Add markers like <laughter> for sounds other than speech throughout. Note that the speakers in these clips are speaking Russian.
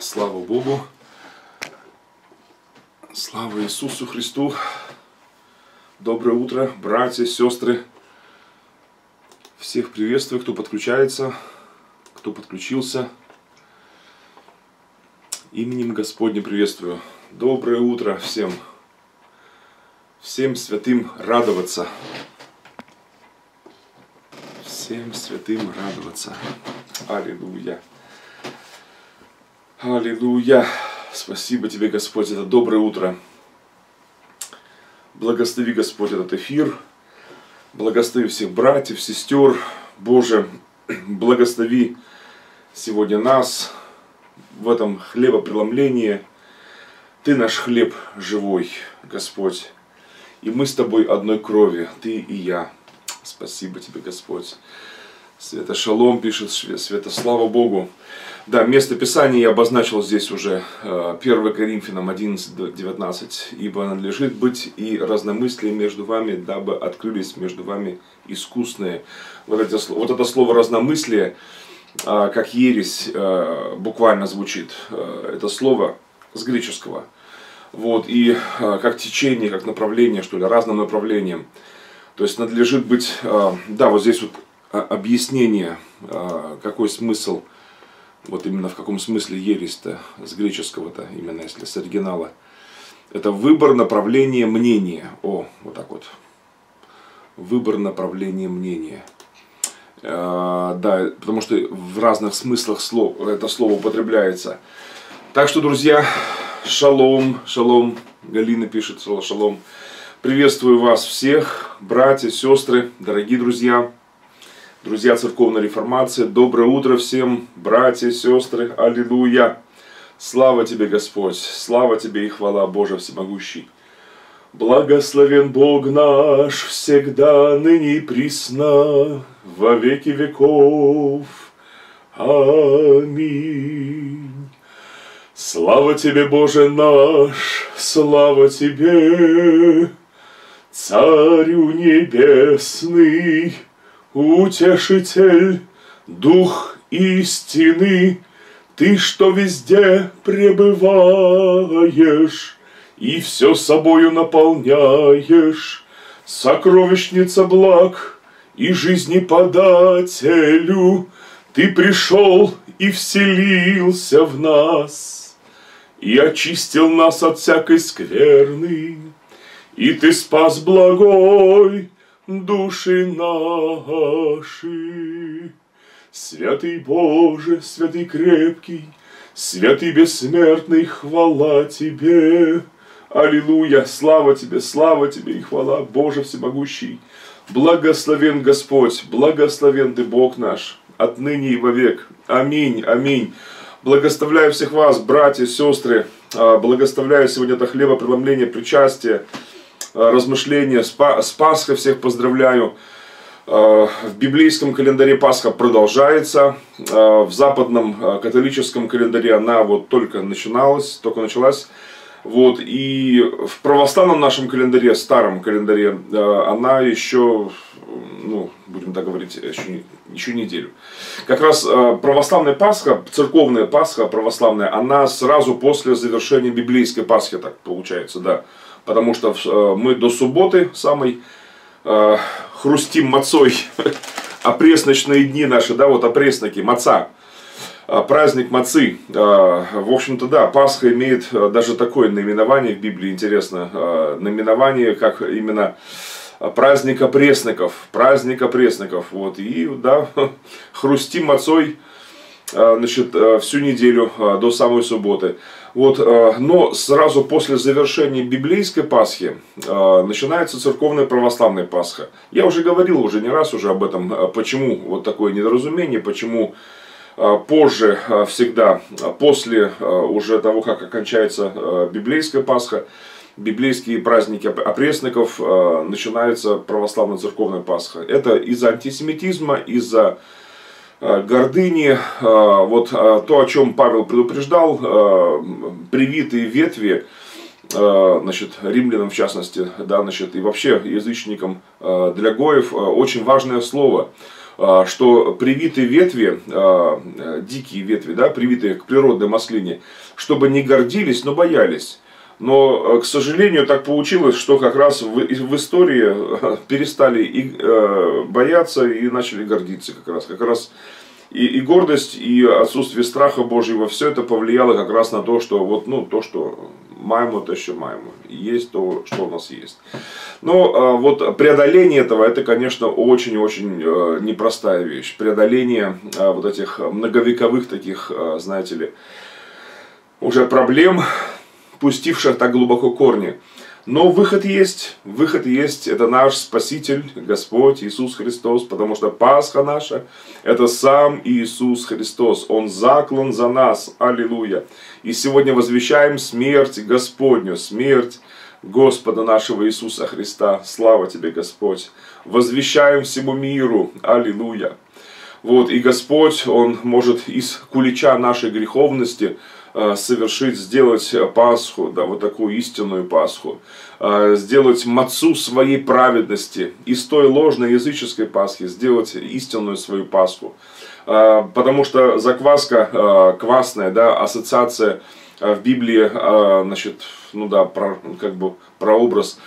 Слава Богу. Слава Иисусу Христу. Доброе утро, братья, сестры. Всех приветствую, кто подключается, кто подключился. Именем Господним приветствую. Доброе утро всем. Всем святым радоваться. Всем святым радоваться. Аллилуйя. Аллилуйя. Спасибо тебе, Господь, это доброе утро. Благослови, Господь, этот эфир. Благослови всех братьев, сестер. Боже, благослови сегодня нас в этом хлебопреломлении. Ты наш хлеб живой, Господь. И мы с тобой одной крови, ты и я. Спасибо тебе, Господь. Света Шалом пишет, Света, слава Богу. Да, место Писания я обозначил здесь уже. 1 э, Коринфянам 11-19. «Ибо надлежит быть и разномыслие между вами, дабы открылись между вами искусные». Вот это, вот это слово «разномыслие», э, как ересь, э, буквально звучит. Это слово с греческого. Вот, и как течение, как направление, что ли, разным направлением. То есть надлежит быть, да, вот здесь вот объяснение, какой смысл – вот именно в каком смысле ересь-то, с греческого-то, именно если с оригинала. Это выбор направления мнения. О, вот так вот. Выбор направления мнения. Э, да, потому что в разных смыслах слов, это слово употребляется. Так что, друзья, шалом, шалом. Галина пишет, шалом. Приветствую вас всех, братья, сестры, дорогие друзья. Друзья церковной реформации, доброе утро всем, братья, сестры, аллилуйя! Слава тебе, Господь, слава тебе и хвала Божия всемогущий. Благословен Бог наш всегда, ныне и присно, во веки веков. Аминь. Слава тебе, Боже наш, слава тебе, Царю небесный, Утешитель, Дух истины, Ты, что везде пребываешь И все собою наполняешь, Сокровищница благ и жизни подателю, Ты пришел и вселился в нас, И очистил нас от всякой скверны, И Ты спас благой, души наши. Святый Боже, святый крепкий, святый бессмертный, хвала Тебе. Аллилуйя, слава Тебе, слава Тебе и хвала, Боже всемогущий. Благословен Господь, благословен Ты Бог наш, отныне и вовек. Аминь, аминь. Благословляю всех вас, братья, сестры. А, благословляю сегодня это хлебопреломление, причастие. Э, размышления. С Пасхой всех поздравляю. Э, в библейском календаре Пасха продолжается. Э, в западном католическом календаре она вот только начиналась, только началась. Вот, и в православном нашем календаре, старом календаре, она еще, ну, будем так говорить, еще, еще неделю. Как раз православная Пасха, церковная Пасха православная, она сразу после завершения библейской Пасхи, так получается, да потому что э, мы до субботы самой э, хрустим мацой, <laughs> опресночные дни наши, да, вот опресноки, маца, э, праздник мацы. В общем-то, да, Пасха имеет даже такое наименование в Библии, интересно, наименование, как именно праздник опресноков, праздник опресноков, вот, и, да, <laughs> хрустим мацой, значит, всю неделю до самой субботы. Вот, э, но сразу после завершения библейской Пасхи э, начинается церковная православная Пасха. Я уже говорил уже не раз уже об этом, э, почему вот такое недоразумение, почему позже всегда, после уже того, как окончается библейская Пасха, библейские праздники опресноков, начинается православная церковная Пасха. Это из-за антисемитизма, из-за гордыни, э, вот э, то, о чем Павел предупреждал, привитые ветви, значит, римлянам в частности, да, значит, и вообще язычникам для гоев очень важное слово. что привитые ветви, дикие ветви, да, привитые к природной маслине, чтобы не гордились, но боялись. Но, к сожалению, так получилось, что как раз в, в истории <laughs> перестали и бояться и начали гордиться как раз. Как раз и, и гордость, и отсутствие страха Божьего, все это повлияло как раз на то, что вот, ну, то, что маємо, то, что маємо. Есть то, что у нас есть. Но а, вот преодоление этого, это, конечно, очень-очень непростая вещь. Преодоление вот этих многовековых таких, знаете ли, уже проблем, пустивших так глубоко корни. Но выход есть, выход есть, это наш Спаситель, Господь Иисус Христос, потому что Пасха наша, это сам Иисус Христос, Он заклан за нас, аллилуйя. И сегодня возвещаем смерть Господню, смерть Господа нашего Иисуса Христа, слава Тебе, Господь. Возвещаем всему миру, аллилуйя. Вот, и Господь, Он может из кулича нашей греховности совершить, сделать Пасху, да, вот такую истинную Пасху, э, сделать мацу своей праведности, из той ложной языческой Пасхи сделать истинную свою Пасху. Э, потому что закваска квасная, да, ассоциация в Библии, значит, ну да, про, как бы прообраз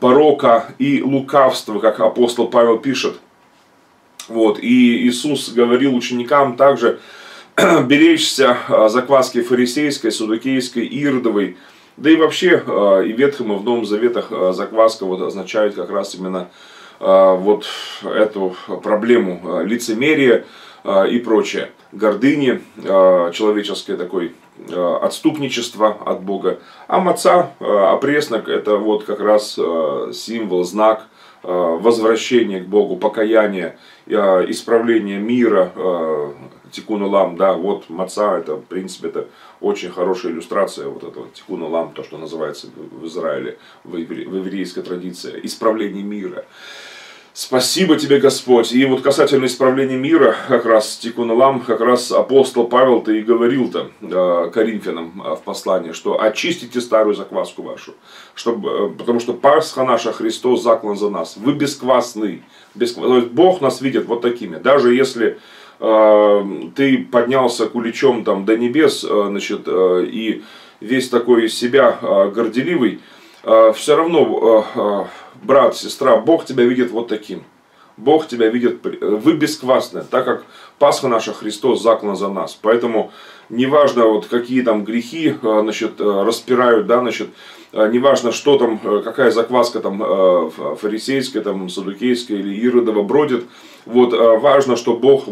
порока и лукавства, как апостол Павел пишет. Вот, и Иисус говорил ученикам также, <clears throat> беречься а, закваски фарисейской, судокейской, иродовой, да и вообще а, и в Ветхом, и в Новом Заветах а, закваска вот означает как раз именно вот эту проблему лицемерия и прочее, гордыни, человеческое такой отступничество от Бога. А маца, опреснок, это вот как раз символ, знак возвращения к Богу, покаяния, исправления мира, Тикуна Лам, да, вот маца, это, в принципе, это очень хорошая иллюстрация вот этого Тикуна Лам, то, что называется в Израиле, в, еврейской традиции, исправление мира. Спасибо тебе, Господь. И вот касательно исправления мира, как раз Тикуна Лам, как раз апостол Павел-то и говорил-то э, Коринфянам э, в послании, что очистите старую закваску вашу, чтобы, э, потому что Пасха наша, Христос заклан за нас. Вы бесквасны. Бесквас... Бог нас видит вот такими. Даже если Эм, ты поднялся куличом там до небес, э, значит, э, и весь такой из себя э, горделивый, все равно, брат, сестра, Бог тебя видит вот таким. Бог тебя видит, вы бесквасны, так как Пасха наша Христос заклан за нас. Поэтому неважно, вот какие там грехи значит, распирают, да, значит, неважно, что там, какая закваска там фарисейская, там, садукейская или иродова бродит, вот, э, важно, что Бог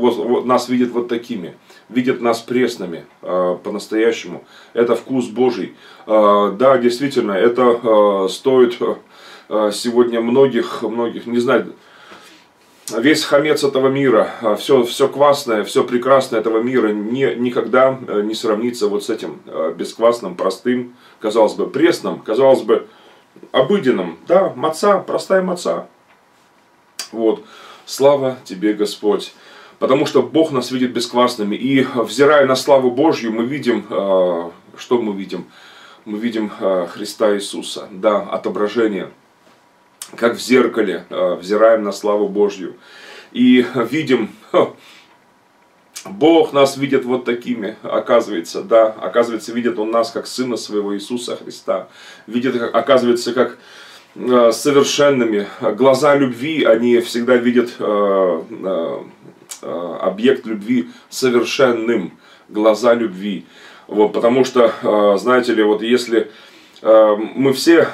нас видит вот такими, видит нас пресными э, по-настоящему. Это вкус Божий. Э, да, действительно, это стоит сегодня многих, многих, не знаю, весь хамец этого мира, все, все квасное, все прекрасное этого мира не, никогда не сравнится вот с этим бесквасным, простым, казалось бы, пресным, казалось бы, обыденным. Да, маца, простая маца. Вот. Слава тебе, Господь! Потому что Бог нас видит бесквасными. И взирая на славу Божью, мы видим, э, что мы видим? Мы видим э, Христа Иисуса, да, отображение, как в зеркале, э, взираем на славу Божью. И видим, Бог нас видит вот такими, оказывается, да, оказывается, видит Он нас как Сына Своего Иисуса Христа, видит, оказывается, как Э, совершенными. Глаза любви, они всегда видят э, объект любви совершенным. Глаза любви. Вот, потому что, знаете ли, вот если мы все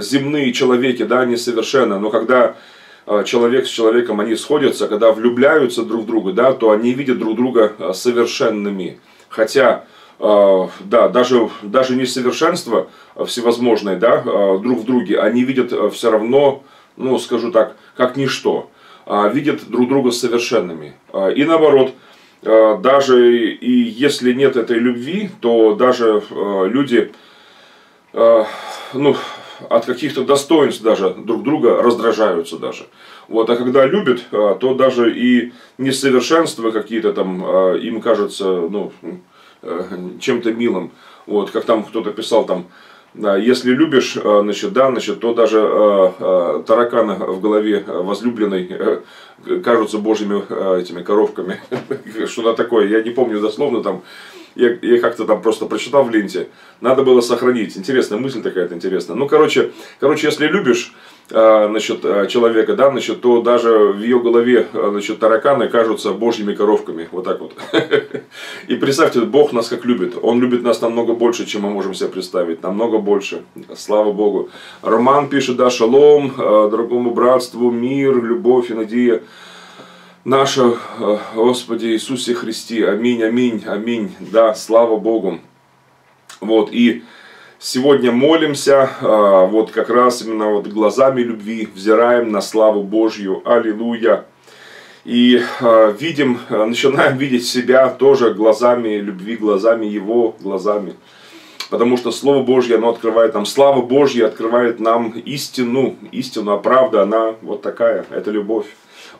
земные человеки, да, несовершенны, но когда человек с человеком, они сходятся, когда влюбляются друг в друга, да, то они видят друг друга совершенными. Хотя а, да, даже, даже несовершенство всевозможное, да, а, друг в друге, они видят а, все равно, ну, скажу так, как ничто, видят друг друга совершенными. И наоборот, даже и если нет этой любви, то даже люди, ну, от каких-то достоинств даже друг друга раздражаются даже. Вот, а когда любят, то даже и несовершенства какие-то там им кажется, ну, Э, чем-то милым. Вот, как там кто-то писал там, если любишь, э, значит, да, значит, то даже э, э, тараканы в голове возлюбленной э, кажутся божьими э, этими коровками. <laughs> Что-то такое. Я не помню дословно там. Я, я как-то там просто прочитал в ленте. Надо было сохранить. Интересная мысль такая-то интересная. Ну, короче, короче, если любишь, Э, насчет э, человека, да, значит, то даже в ее голове э, значит, тараканы кажутся божьими коровками. Вот так вот. <laughs> И представьте, Бог нас как любит. Он любит нас намного больше, чем мы можем себе представить. Намного больше. Слава Богу. Роман пишет, да, шалом, другому братству, мир, любовь и надея наша, Господи Иисусе Христе. Аминь, аминь, аминь. Да, слава Богу. Вот, и Сегодня молимся, а, вот как раз именно вот глазами любви, взираем на славу Божью. Аллилуйя. И а, видим, начинаем видеть себя тоже глазами любви, глазами Его, глазами. Потому что Слово Божье, оно открывает нам, слава Божья открывает нам истину, истину, а правда, она вот такая, это любовь.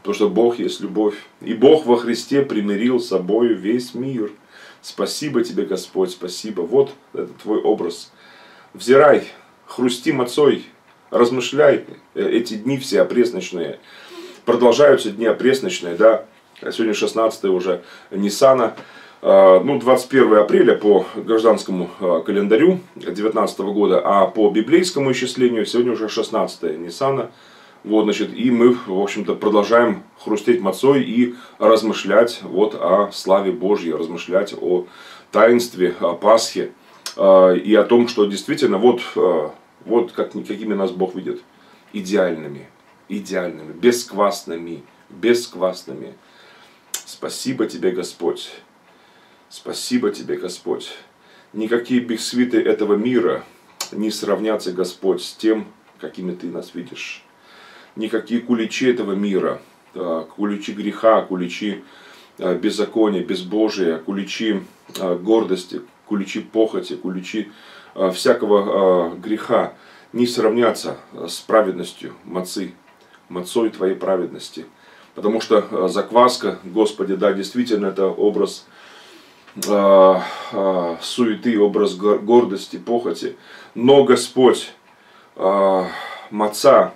Потому что Бог есть любовь. И Бог во Христе примирил с собой весь мир. Спасибо тебе, Господь, спасибо. Вот это твой образ взирай, хрусти мацой, размышляй э, эти дни все опресночные. Продолжаются дни опресночные, да, сегодня 16 уже Ниссана, а, ну, 21 апреля по гражданскому а, календарю 2019 года, а по библейскому исчислению сегодня уже 16 Ниссана. Вот, значит, и мы, в общем-то, продолжаем хрустеть мацой и размышлять вот о славе Божьей, размышлять о таинстве, о Пасхе. А, и о том, что действительно вот, а, вот как, какими нас Бог видит. Идеальными, идеальными, бесквасными, бесквасными. Спасибо тебе, Господь. Спасибо тебе, Господь. Никакие бигсвиты этого мира не сравнятся, Господь, с тем, какими ты нас видишь. Никакие куличи этого мира, а, куличи греха, куличи беззакония, безбожия, куличи гордости, куличи похоти, куличи э, всякого греха не сравнятся с праведностью мацы, мацой твоей праведности. Потому что закваска, Господи, да, действительно это образ суеты, образ гордости, похоти. Но Господь, маца,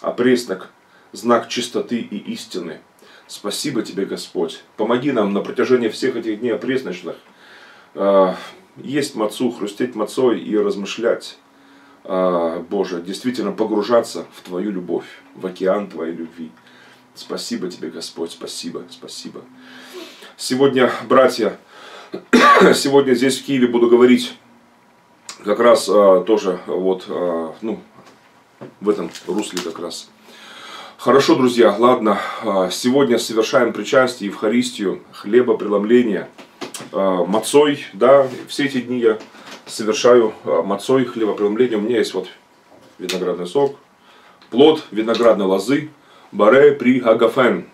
опреснок, знак чистоты и истины. Спасибо тебе, Господь. Помоги нам на протяжении всех этих дней опресночных а, есть мацу, хрустеть мацой и размышлять, а, Боже, действительно погружаться в Твою любовь, в океан Твоей любви. Спасибо Тебе, Господь, спасибо, спасибо. Сегодня, братья, <coughs> сегодня здесь в Киеве буду говорить как раз а, тоже вот, а, ну, в этом русле как раз. Хорошо, друзья, ладно, а, сегодня совершаем причастие, Евхаристию, хлебопреломление – э, мацой, да, все эти дни я совершаю э, мацой, хлебопреломление. У меня есть вот виноградный сок, плод виноградной лозы, баре при агафен.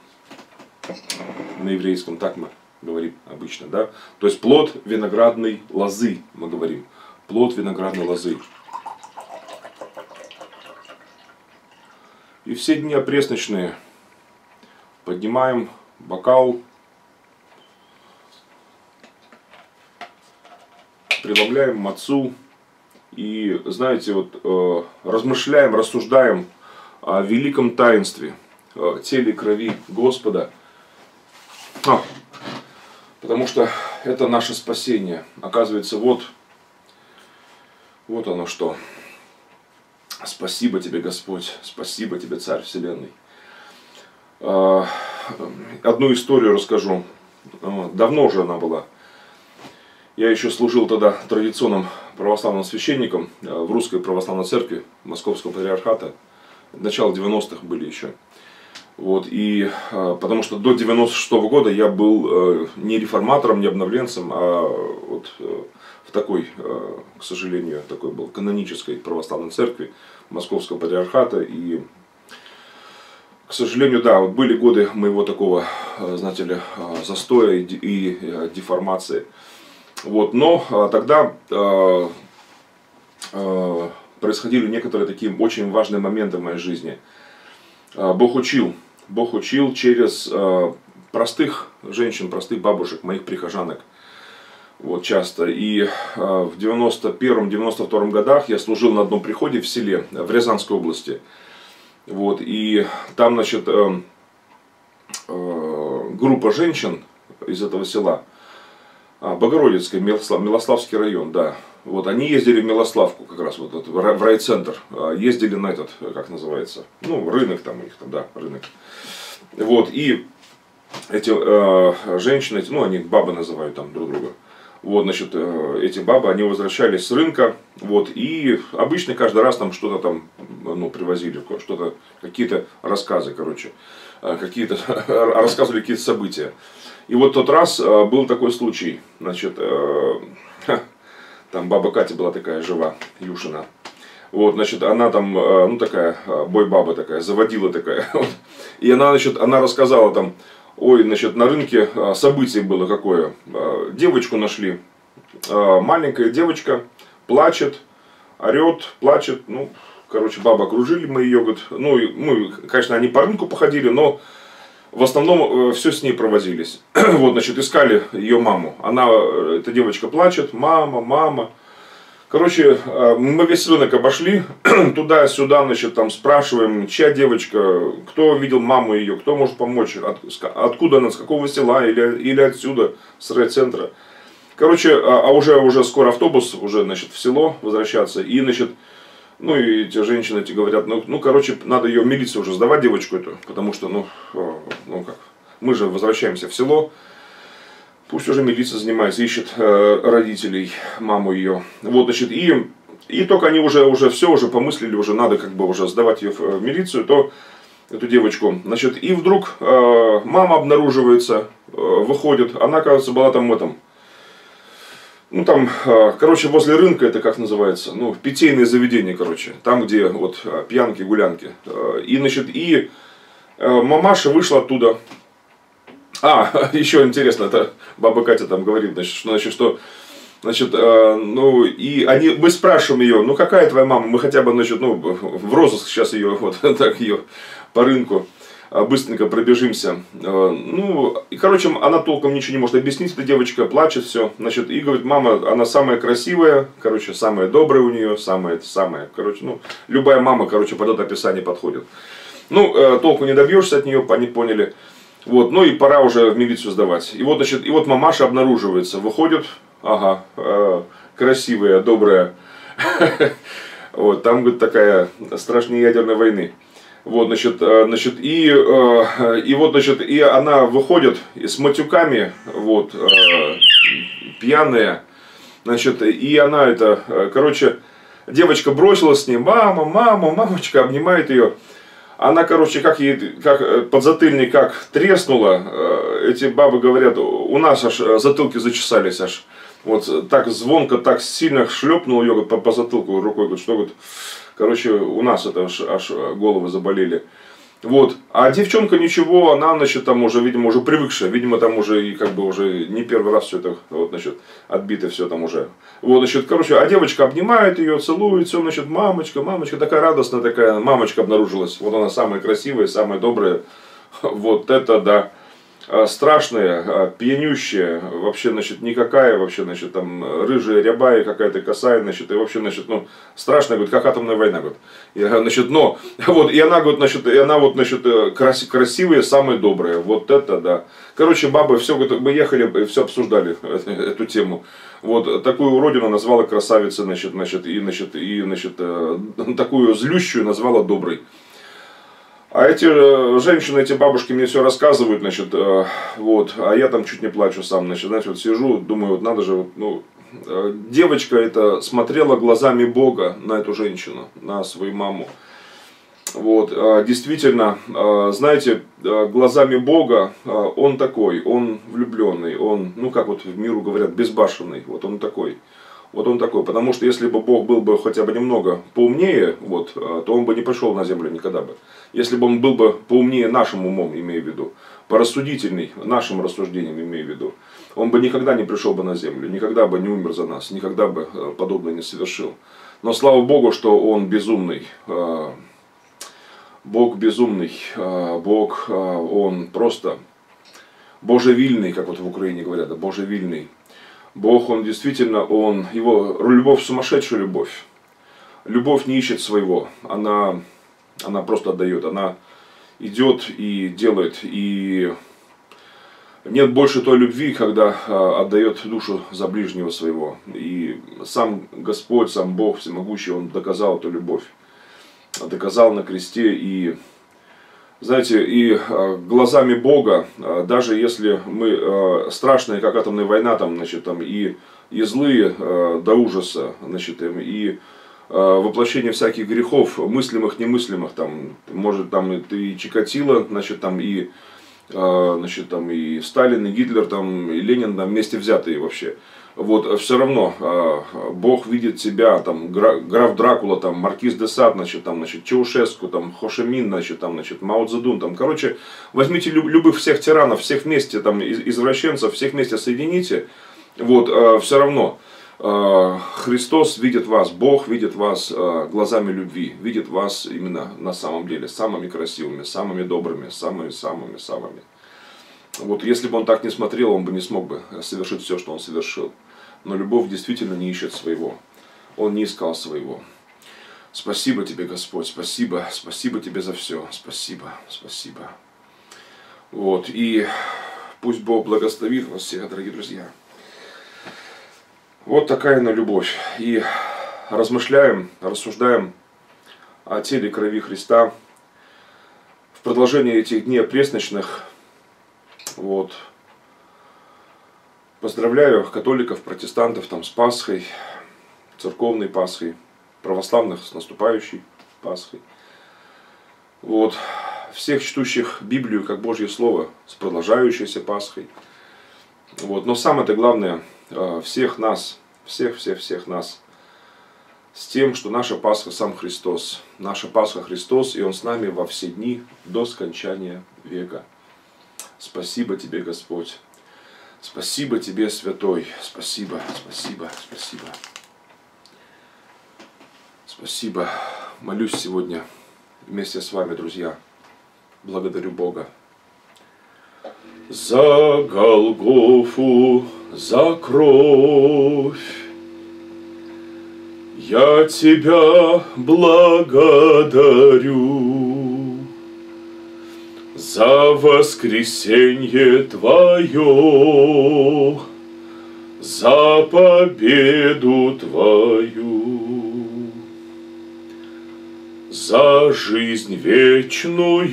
На еврейском так мы говорим обычно, да. То есть плод виноградной лозы мы говорим. Плод виноградной лозы. И все дни опресночные поднимаем бокал преломляем мацу и, знаете, вот э, размышляем, рассуждаем о великом таинстве, о теле крови Господа. А, потому что это наше спасение. Оказывается, вот, вот оно что. Спасибо тебе, Господь, спасибо тебе, Царь Вселенной. Э, одну историю расскажу. Давно уже она была. Я еще служил тогда традиционным православным священником э, в Русской Православной Церкви Московского Патриархата. Начало 90-х были еще. Вот, и э, потому что до 96 -го года я был э, не реформатором, не обновленцем, а вот в такой, к сожалению, такой был канонической православной церкви Московского Патриархата. И, к сожалению, да, вот были годы моего такого, знаете ли, застоя и деформации. Вот, но а, тогда а, а, происходили некоторые такие очень важные моменты в моей жизни. А, Бог учил, Бог учил через а, простых женщин, простых бабушек, моих прихожанок. вот часто. И в 91-92 годах я служил на одном приходе в селе, в Рязанской области. Вот, и там, значит, группа женщин из этого села, Богородицкая, Милославский район, да, вот, они ездили в Милославку, как раз вот, вот в райцентр. А, ездили на этот, как называется, ну, рынок там у них там, да, рынок. Вот, и эти э, женщины, ну, они бабы называют там друг друга. Вот, значит, э, эти бабы, они возвращались с рынка, вот, и обычно каждый раз там что-то там, ну, привозили, что-то, какие-то рассказы, короче, э, какие-то, <laughs> рассказывали какие-то события. И вот тот раз э, был такой случай, значит, э, там баба Катя была такая жива, Юшина. Вот, значит, она там, э, ну такая, э, бой-баба такая, заводила такая. <laughs> И она, значит, она рассказала там, ой, значит, на рынке э, событие было какое. Девочку нашли, маленькая девочка, плачет, орет, плачет, ну, короче, баба окружили мы ее, говорит, ну, мы, конечно, они по рынку походили, но в основном э, все с ней провозились. <clears throat> вот, значит, искали ее маму. Она, э, эта девочка плачет, мама, мама. Короче, э, мы весь рынок обошли, <clears throat> туда-сюда, значит, там спрашиваем, чья девочка, кто видел маму ее, кто может помочь, от, откуда она, с какого села или, или отсюда, с райцентра. Короче, а, а уже, уже скоро автобус, уже, значит, в село возвращаться, и, значит, ну и те женщины эти говорят, ну, ну короче, надо ее в милицию уже сдавать, девочку эту, потому что, ну, э, ну как, мы же возвращаемся в село, пусть уже милиция занимается, ищет э, родителей, маму ее. Вот, значит, и, и только они уже, уже все, уже помыслили, уже надо как бы уже сдавать ее в, в милицию, то эту девочку, значит, и вдруг э, мама обнаруживается, э, выходит, она, кажется, была там в этом, ну там, а, короче, возле рынка это как называется, ну, питейное заведение, короче, там, где вот а, пьянки, гулянки. А, и, значит, и мамаша вышла оттуда. А, <laughs> еще интересно, это баба Катя там говорит, значит, что, значит, что Значит, ну, и они, мы спрашиваем ее, ну, какая твоя мама? Мы хотя бы, значит, ну, в розыск сейчас ее, <laughs> вот так ее по рынку. А, быстренько пробежимся. А, ну, и, короче, она толком ничего не может объяснить, эта девочка плачет, все. Значит, и говорит, мама, она самая красивая, короче, самая добрая у нее, самая, самая, короче, ну, любая мама, короче, под это описание подходит. Ну, э, толку не добьешься от нее, они поняли. Вот, ну и пора уже в милицию сдавать. И вот, значит, и вот мамаша обнаруживается, выходит, ага, э, красивая, добрая. <laughs> Вот, там, говорит, такая страшная ядерной войны. Вот, значит, э, значит, и, э, и вот, значит, и она выходит с матюками, вот, э, пьяная, значит, и она это, короче, девочка бросилась с ним, мама, мама, мамочка, обнимает ее. Она, короче, как ей, как подзатыльник как треснула, эти бабы говорят, у нас аж затылки зачесались аж. Вот так звонко, так сильно шлепнул ее по, по затылку рукой, говорит, что говорит, Короче, у нас это аж, аж головы заболели. Вот. А девчонка ничего, она, значит, там уже, видимо, уже привыкшая, видимо, там уже и как бы уже не первый раз все это, вот, значит, отбито все там уже. Вот, значит, короче, а девочка обнимает ее, целует, все, значит, мамочка, мамочка, такая радостная такая, мамочка обнаружилась. Вот она самая красивая, самая добрая. <laughs> Вот это да. А, страшная, а, пьянющая, вообще, значит, никакая, вообще, значит, там, рыжая, рябая, какая-то косая, значит, и вообще, значит, ну, страшная, говорит, как атомная война, говорит. И, значит, но, <laughs> вот, и она, говорит, значит, и она, вот, значит, э, крас, красивая, самая добрая, вот это, да. Короче, бабы, все, говорит, мы ехали, все обсуждали <laughs> эту тему. Вот, такую уродину назвала красавицей, значит, значит, и, значит, и, значит, э, <laughs> такую злющую назвала доброй. А эти э, женщины, эти бабушки мне все рассказывают, значит, э, вот, а я там чуть не плачу сам, значит, знаете, вот сижу, думаю, вот надо же, ну, э, девочка это смотрела глазами Бога на эту женщину, на свою маму. Вот, действительно, знаете, глазами Бога он такой, он влюбленный, он, ну как вот в миру говорят, безбашенный, вот он такой. Вот он такой, потому что если бы Бог был бы хотя бы немного поумнее, вот, то он бы не пришел на землю никогда бы если бы он был бы поумнее нашим умом, имею в виду, порассудительный нашим рассуждением, имею в виду, он бы никогда не пришел бы на землю, никогда бы не умер за нас, никогда бы э, подобное не совершил. Но слава Богу, что он безумный. Э, Бог безумный, Бог, он просто божевильный, как вот в Украине говорят, божевильный. Бог, Он действительно, Он, Его любовь сумасшедшая любовь. Любовь не ищет своего, она, она просто отдает, она идет и делает, и нет больше той любви, когда а, отдает душу за ближнего своего. И сам Господь, сам Бог всемогущий, Он доказал эту любовь. Доказал на кресте и знаете, и э, глазами Бога, э, даже если мы э, страшные, как атомная война, там, значит, там, и, и злые до ужаса, значит, и воплощение всяких грехов, мыслимых, немыслимых, там, может, там, и Чикатило, значит, там, и, значит, там, и Сталин, и Гитлер, там, и Ленин, там, вместе взятые вообще вот все равно э, Бог видит тебя, там, граф Дракула, там, Маркиз де Сад, значит, там, значит, Чаушеску, там, Хошемин, значит, там, значит, Мао Цзэдун, там, короче, возьмите люб, любых всех тиранов, всех вместе, там, извращенцев, всех вместе соедините, вот, э, все равно, э, Христос видит вас, Бог видит вас э, глазами любви, видит вас именно на самом деле самыми красивыми, самыми добрыми, самыми-самыми-самыми. Вот если бы он так не смотрел, он бы не смог бы совершить все, что он совершил. Но любовь действительно не ищет своего. Он не искал своего. Спасибо тебе, Господь, спасибо, спасибо тебе за все, спасибо, спасибо. Вот, и пусть Бог благословит вас всех, дорогие друзья. Вот такая она любовь. И размышляем, рассуждаем о теле крови Христа. В продолжении этих дней пресночных, вот, Поздравляю католиков, протестантов там с Пасхой, церковной Пасхой, православных с наступающей Пасхой. Вот. Всех чтущих Библию как Божье Слово с продолжающейся Пасхой. Вот. Но самое-то главное, а, всех нас, всех-всех-всех нас, с тем, что наша Пасха сам Христос. Наша Пасха Христос, и Он с нами во все дни до скончания века. Спасибо тебе, Господь. Спасибо тебе, Святой. Спасибо, спасибо, спасибо. Спасибо. Молюсь сегодня вместе с вами, друзья. Благодарю Бога. За Голгофу, за кровь я тебя благодарю за воскресенье Твое, за победу Твою, за жизнь вечную,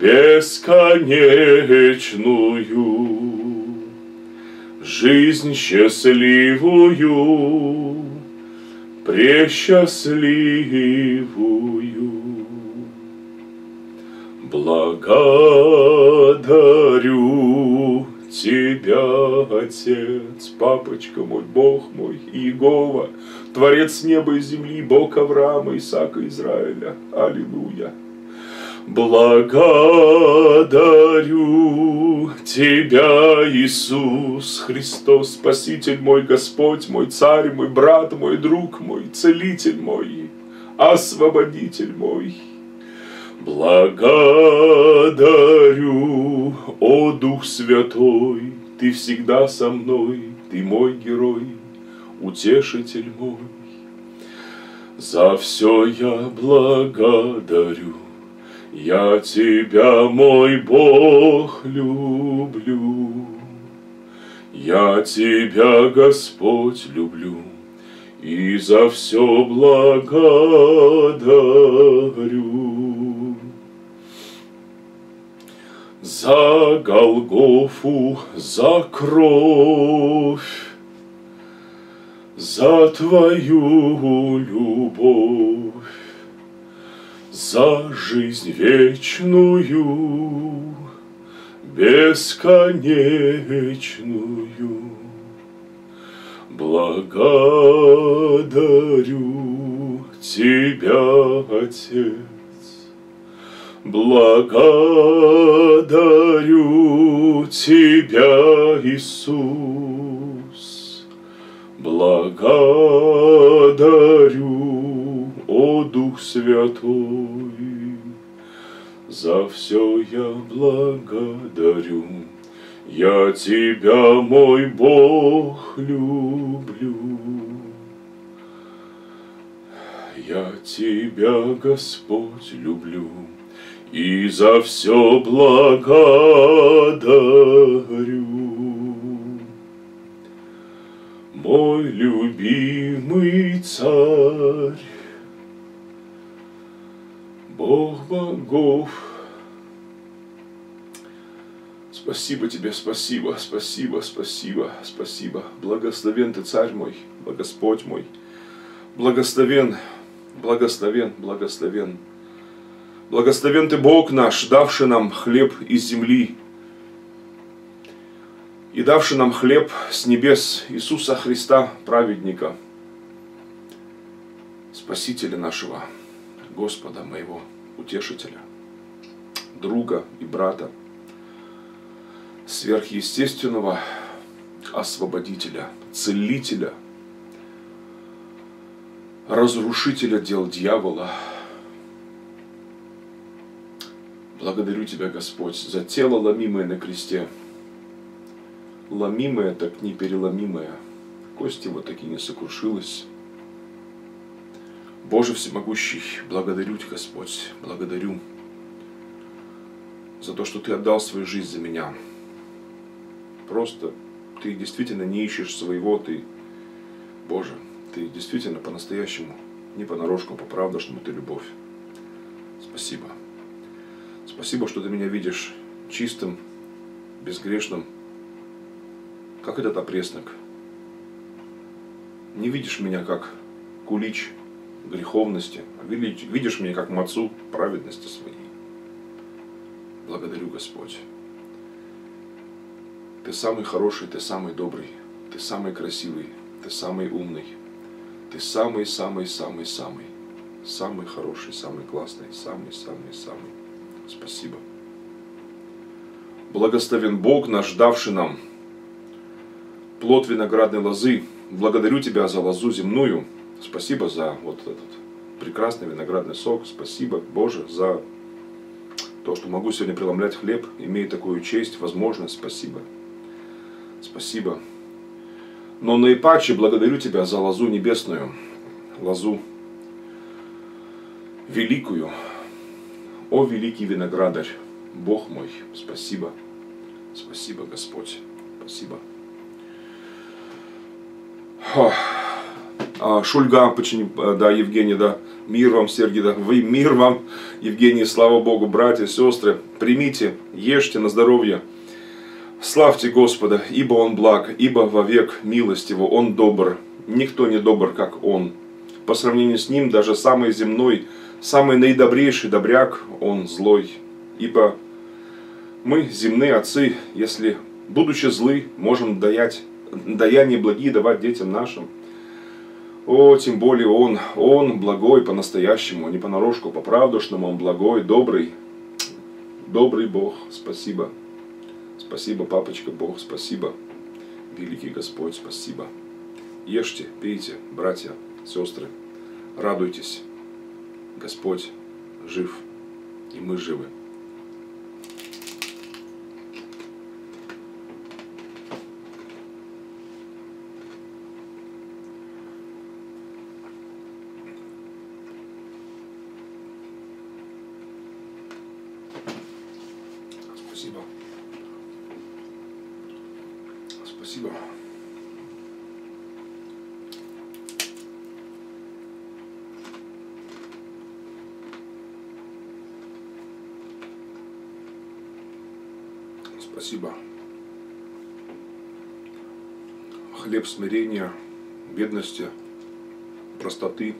бесконечную, жизнь счастливую, пресчастливую. Благодарю Тебя, Отец, Папочка мой, Бог мой, Иегова, Творец неба и земли, Бог Авраама, Исаака, Израиля. Аллилуйя. Благодарю Тебя, Иисус Христос, Спаситель мой, Господь мой, Царь мой, брат мой, друг мой, Целитель мой, Освободитель мой. Благодарю, о Дух Святой, Ты всегда со мной, Ты мой герой, утешитель мой. За все я благодарю, я Тебя, мой Бог, люблю. Я Тебя, Господь, люблю, и за все благодарю. За Голгофу, за кровь, за Твою любовь, за жизнь вечную, бесконечную. Благодарю Тебя, Отец. Благодарю Тебя, Иисус, благодарю, о Дух Святой, за все я благодарю, Я тебя, мой Бог, люблю. Я тебя, Господь, люблю и за все благодарю. Мой любимый царь, Бог богов, Спасибо тебе, спасибо, спасибо, спасибо, спасибо. Благословен ты, царь мой, благосподь мой. Благословен, благословен, благословен. Благословен ты Бог наш, давший нам хлеб из земли, и давший нам хлеб с небес Иисуса Христа, праведника, Спасителя нашего, Господа моего, Утешителя, друга и брата, сверхъестественного освободителя, целителя, разрушителя дел дьявола. Благодарю Тебя, Господь, за тело ломимое на кресте. Ломимое, так не переломимое. Кости вот таки не сокрушилась. Боже всемогущий, благодарю Тебя, Господь, благодарю за то, что Ты отдал свою жизнь за меня. Просто ты действительно не ищешь своего, ты, Боже, ты действительно по-настоящему, не понарошку, а по-правдошному ты любовь. Спасибо. Спасибо, что ты меня видишь чистым, безгрешным, как этот опреснок. Не видишь меня как кулич греховности, а видишь меня как мацу праведности своей. Благодарю, Господь. Ты самый хороший, ты самый добрый, ты самый красивый, ты самый умный, ты самый-самый-самый-самый, самый хороший, самый классный, самый-самый-самый. Спасибо. Благословен Бог, наш давший нам плод виноградной лозы. Благодарю Тебя за лозу земную. Спасибо за вот этот прекрасный виноградный сок. Спасибо, Боже, за то, что могу сегодня преломлять хлеб, имею такую честь, возможность. Спасибо. Спасибо. Но наипаче благодарю Тебя за лозу небесную, лозу великую. О, великий виноградарь, Бог мой, спасибо. Спасибо, Господь. Спасибо. А, Шульга, почему, да, Евгений, да, мир вам, Сергей, да, вы, мир вам, Евгений, слава Богу, братья, сестры, примите, ешьте на здоровье. Славьте Господа, ибо Он благ, ибо вовек милость Его, Он добр. Никто не добр, как Он. По сравнению с Ним даже самый земной, самый наидобрейший добряк, Он злой. Ибо мы, земные отцы, если, будучи злы, можем даять, даяние благие давать детям нашим, о, тем более Он, Он благой по-настоящему, не понарошку, по-правдушному, Он благой, добрый, добрый Бог, спасибо. Спасибо, папочка Бог, спасибо. Великий Господь, спасибо. Ешьте, пейте, братья, сестры, радуйтесь. Господь жив, и мы живы. Спасибо. Спасибо. Спасибо. Хлеб смирения, бедности, простоты.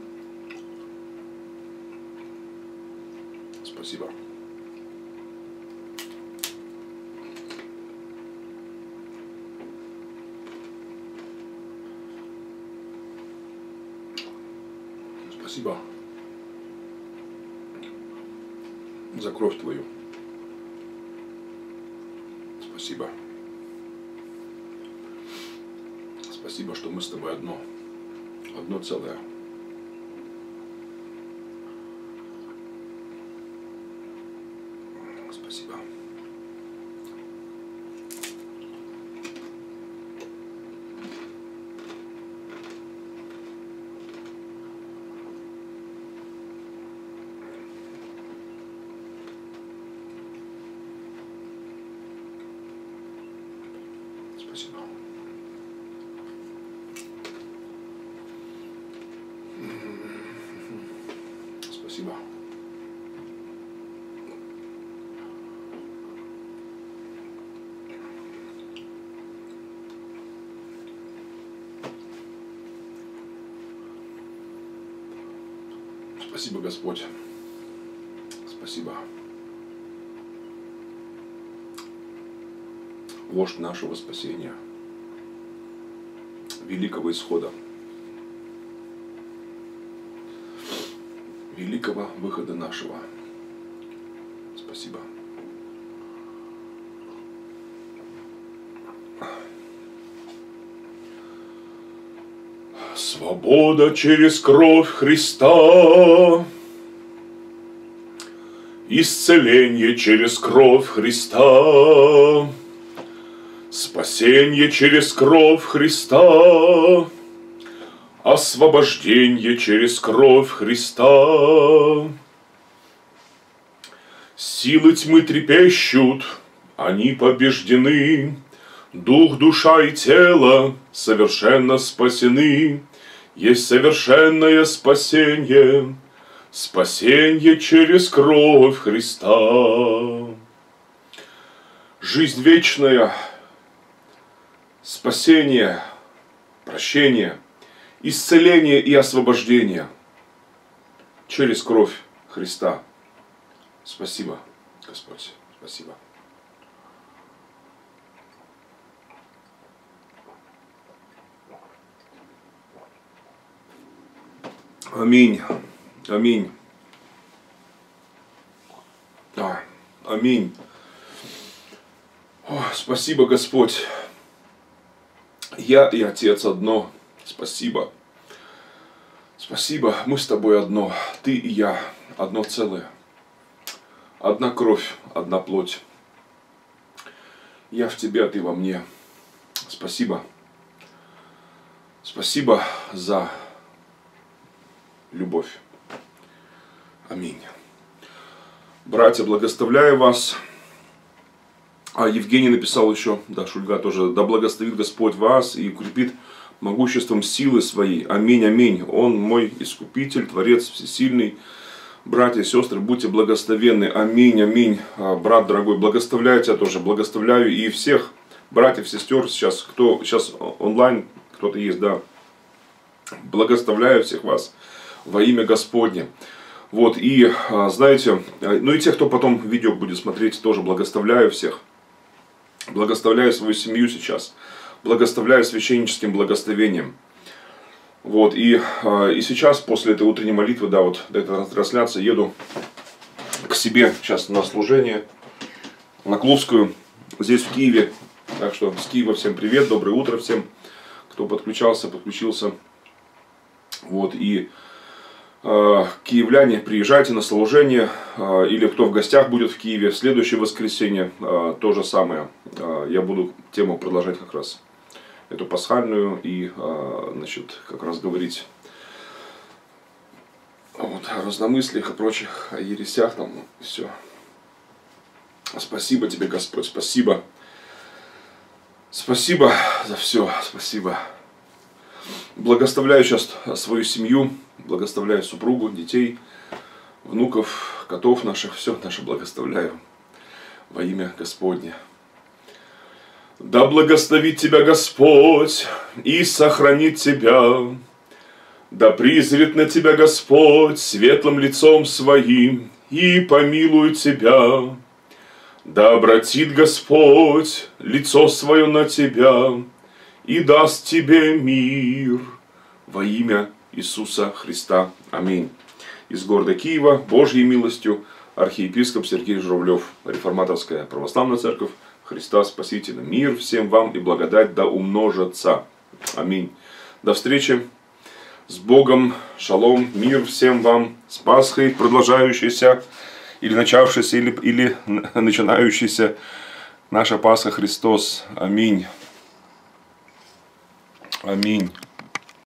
Спасибо. Спасибо за кровь Твою. Спасибо. Спасибо, что мы с тобой одно. Одно целое. Спасибо. Спасибо. Спасибо. Спасибо, Господь. Спасибо. Вождь нашего спасения, великого исхода, великого выхода нашего. Спасибо. Свобода через кровь Христа. Исцеление через кровь Христа. Спасение через кровь Христа. Освобождение через кровь Христа. Силы тьмы трепещут, они побеждены. Дух, душа и тело совершенно спасены. Есть совершенное спасение, спасение через кровь Христа. Жизнь вечная, спасение, прощение, исцеление и освобождение через кровь Христа. Спасибо, Господь, спасибо. Аминь. Аминь. А, аминь. О, спасибо, Господь. Я и Отец одно. Спасибо. Спасибо. Мы с тобой одно. Ты и я одно целое. Одна кровь, одна плоть. Я в тебе, а ты во мне. Спасибо. Спасибо за любовь. Аминь. Братья, благословляю вас. А Евгений написал еще, да, Шульга тоже, да благословит Господь вас и укрепит могуществом силы своей. Аминь, аминь. Он мой искупитель, Творец всесильный. Братья и сестры, будьте благословенны. Аминь, аминь. А, брат дорогой, благословляю тебя тоже. Благословляю и всех братьев, сестер сейчас, кто сейчас онлайн, кто-то есть, да. Благословляю всех вас во имя Господне. Вот, и а, знаете, а, ну и тех, кто потом видео будет смотреть, тоже благословляю всех. Благословляю свою семью сейчас. Благословляю священническим благословением. Вот, и, а, и сейчас, после этой утренней молитвы, да, вот до этой трансляции, еду к себе сейчас на служение, на Кловскую, здесь в Киеве. Так что с Киева всем привет, доброе утро всем, кто подключался, подключился. Вот, и киевляне, приезжайте на служение, э, или кто в гостях будет в Киеве, в следующее воскресенье э, то же самое. Я буду тему продолжать как раз, эту пасхальную, и значит, как раз говорить вот, о разномыслиях и прочих, о ересях там, ну, все. Спасибо тебе, Господь, спасибо. Спасибо за все, спасибо. Благословляю сейчас свою семью, благословляю супругу, детей, внуков, котов наших, все наше благословляю во имя Господне. Да благословит тебя Господь и сохранит тебя. Да призрит на тебя Господь светлым лицом своим и помилует тебя. Да обратит Господь лицо свое на тебя и даст тебе мир во имя Иисуса Христа. Аминь. Из города Киева, Божьей милостью, архиепископ Сергей Журавлев, Реформаторская православная церковь, Христа Спасителя. Мир всем вам и благодать да умножатся. Аминь. До встречи. С Богом. Шалом. Мир всем вам. С Пасхой, продолжающейся или начавшейся, или, или начинающейся наша Пасха Христос. Аминь. Аминь.